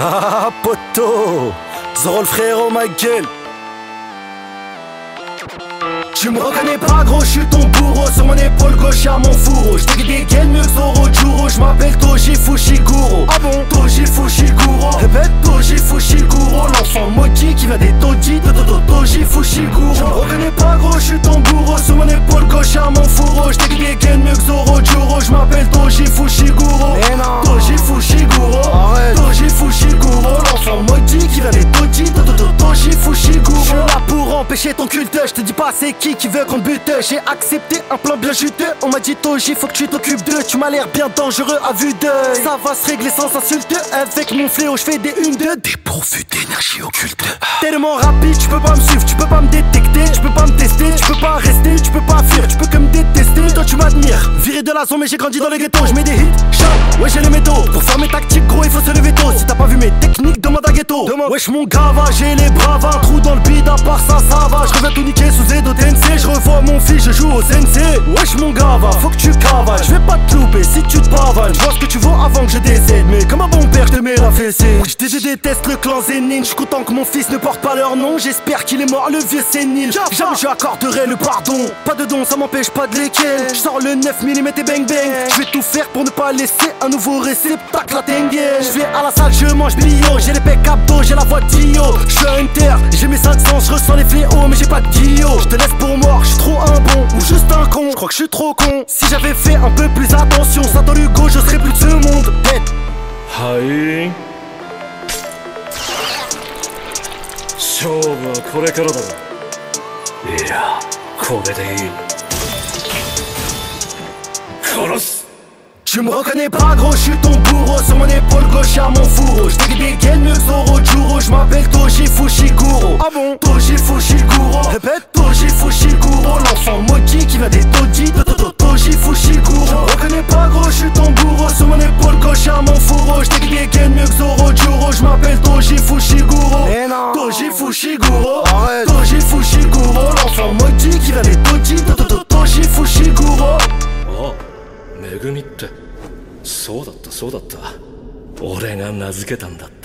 Ah, poto. Zoro le frérot, ma gueule. Tu me reconnais pas gros, je suis ton bourreau. Sur mon épaule gauche y'a mon fourreau. J't'ai des gaines mieux que Zoro Juro. J'm'appelle Toji Fushiguro. Ah bon? Toji Fushiguro. Répète. Toji Fushiguro. L'enfant maudit qui vient des Toji Toto Toji Fushiguro. Tu me reconnais pas gros, je suis ton bourreau. Sur mon épaule gauche y'a mon fourreau empêcher ton culte Je te dis pas c'est qui qui veut qu'on bute. J'ai accepté un plan bien juteux. On m'a dit Toji faut que tu t'occupes d'eux. Tu m'as l'air bien dangereux à vue d'œil. Ça va se régler sans insulte. Avec mon fléau je fais des une deux. Dépourvu d'énergie occulte. Tellement rapide tu peux pas me suivre. Tu peux pas me détecter. Tu peux pas me tester. Tu peux pas rester. Tu peux pas fuir. Tu peux que me détester. Toi tu m'admires. Viré de la zone mais j'ai grandi dans les ghettos. Je mets des hits. Shot Ouais j'ai les métaux. Pour faire mes tactiques gros il faut se lever tôt. Si t'as pas vu mes techniques demande à ghetto. Wesh mon gava j'ai les braves Un trou dans le bide à part ça cavales Je vais pas si tu te pavanes Je vois ce que tu vois avant que je décède Mais comme un bon père je te mets la fessée. Je déteste le clan Zénine Je suis content que mon fils ne porte pas leur nom J'espère qu'il est mort le vieux sénile. Jamais je accorderai le pardon. Pas de don ça m'empêche pas de lesquels Je sors le 9 mm et bang bang. Je vais tout faire pour ne pas laisser un nouveau réceptacle à tengue Je vais à la salle je mange bio J'ai les pecs j'ai la voix Dio. Je suis hunter j'ai mes 500 Je ressens les fléaux mais j'ai pas de guillot. Je te laisse pour mort je suis trop un bon Ou juste un con. Je crois que je suis trop con. Si j'avais fait un peu plus attention Saint Hugo je serais plus de ce monde Bête はい勝負はこれからだいやこれでいい殺す Tu me reconnais pas gros, je suis ton bourreau Sur mon épaule gauche y'a mon fourreau J't'ai des gaines mieux que Zoro Juro J'm'appelle Toji Fushiguro Ah bon Toji Fushiguro Répète Toji Fushiguro L'enfant maudit qui vient des fourreau J't'ai des gaines mieux que Zoro Juro J'm'appelle Toji Fushiguro Eh Toji Fushiguro Toji Fushiguro L'enfant maudit qui des Toji Toto Toji Fushiguro あめぐみってそうだったそうだった俺が名付けたんだった